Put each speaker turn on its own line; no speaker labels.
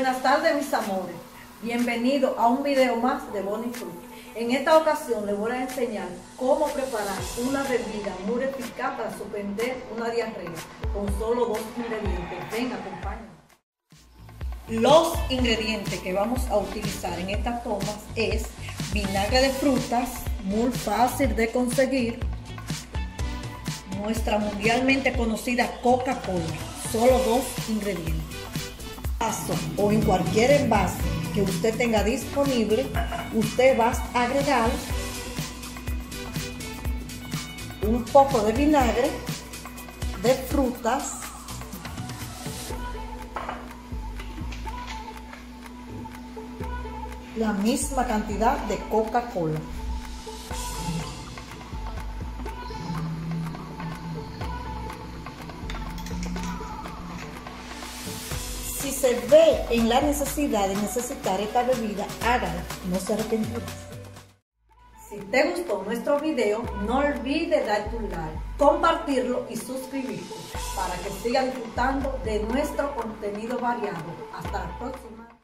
Buenas tardes mis amores, bienvenido a un video más de Bonnie Fruit. En esta ocasión les voy a enseñar cómo preparar una bebida muy eficaz para suspender una diarrea con solo dos ingredientes. Ven, acompáñame. Los ingredientes que vamos a utilizar en estas tomas es vinagre de frutas, muy fácil de conseguir, nuestra mundialmente conocida Coca-Cola, solo dos ingredientes o en cualquier envase que usted tenga disponible, usted va a agregar un poco de vinagre de frutas la misma cantidad de Coca-Cola. Si se ve en la necesidad de necesitar esta bebida, hágala, no se arrepentirá. Si te gustó nuestro video, no olvides dar tu like, compartirlo y suscribirte para que siga disfrutando de nuestro contenido variado. Hasta la próxima.